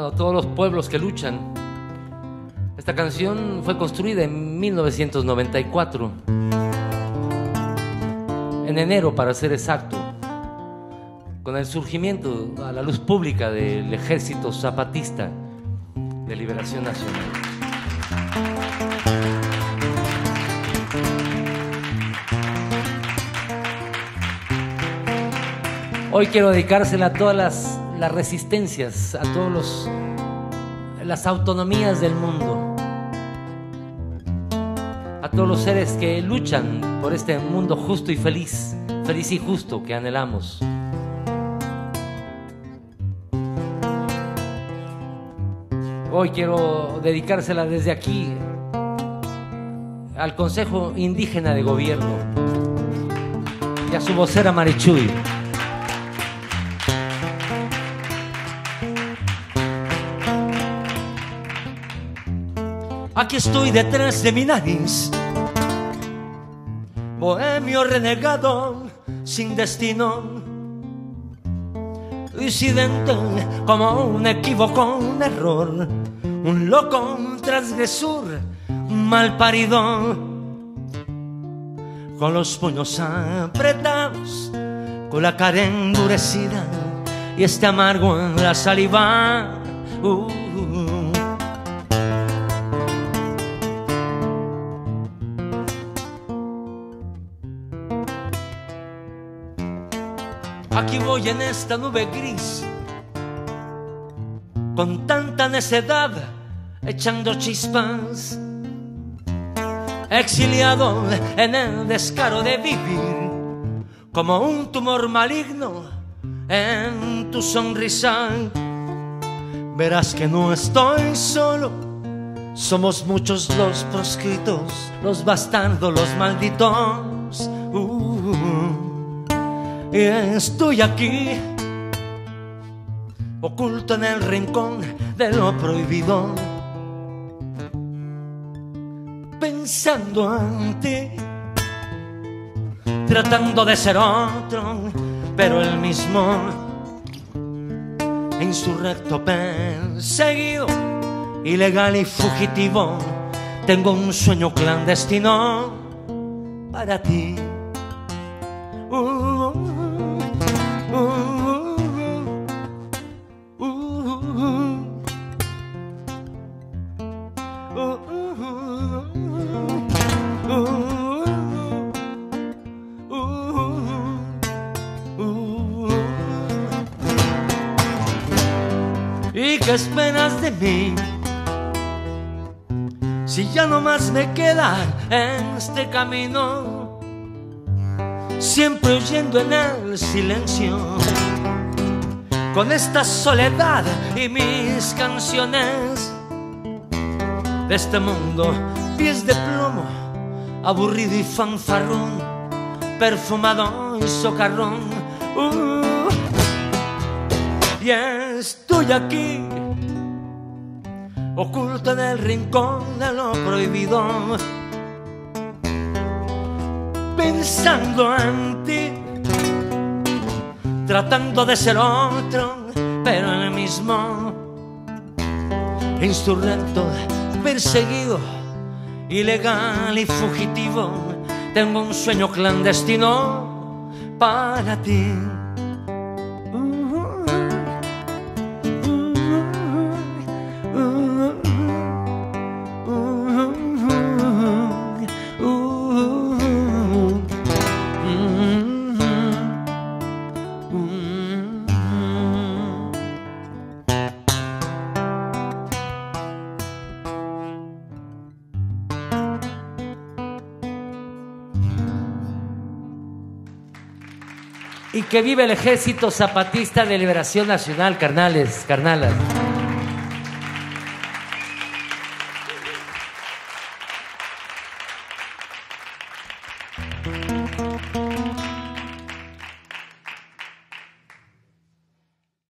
bueno, todos los pueblos que luchan. Esta canción fue construida en 1994, en enero para ser exacto, con el surgimiento a la luz pública del Ejército Zapatista de Liberación Nacional. Hoy quiero dedicársela a todas las, las resistencias, a todos los las autonomías del mundo, a todos los seres que luchan por este mundo justo y feliz, feliz y justo que anhelamos. Hoy quiero dedicársela desde aquí al Consejo Indígena de Gobierno y a su vocera Marichuy. Aquí estoy detrás de mi nariz, bohemio renegado, sin destino, disidente como un equívoco, un error, un loco, un transgresor, mal parido, con los puños apretados, con la cara endurecida y este amargo en la saliva. Uh, Aquí voy en esta nube gris, con tanta necedad, echando chispas, exiliado en el descaro de vivir, como un tumor maligno en tu sonrisa. Verás que no estoy solo, somos muchos los proscritos, los bastardos, los malditos. Uh. Estoy aquí, oculto en el rincón de lo prohibido, pensando en ti, tratando de ser otro, pero el mismo, insurrecto, perseguido, ilegal y fugitivo. Tengo un sueño clandestino para ti. Uh, ¿Y qué esperas de mí? Si ya no más me queda en este camino, siempre huyendo en el silencio, con esta soledad y mis canciones de este mundo, pies de plomo, aburrido y fanfarrón, perfumado y socarrón. Uh, y estoy aquí, oculto en el rincón de lo prohibido, pensando en ti, tratando de ser otro, pero el mismo, insurrecto, perseguido, ilegal y fugitivo, tengo un sueño clandestino para ti. Y que vive el Ejército Zapatista de Liberación Nacional, carnales, carnalas.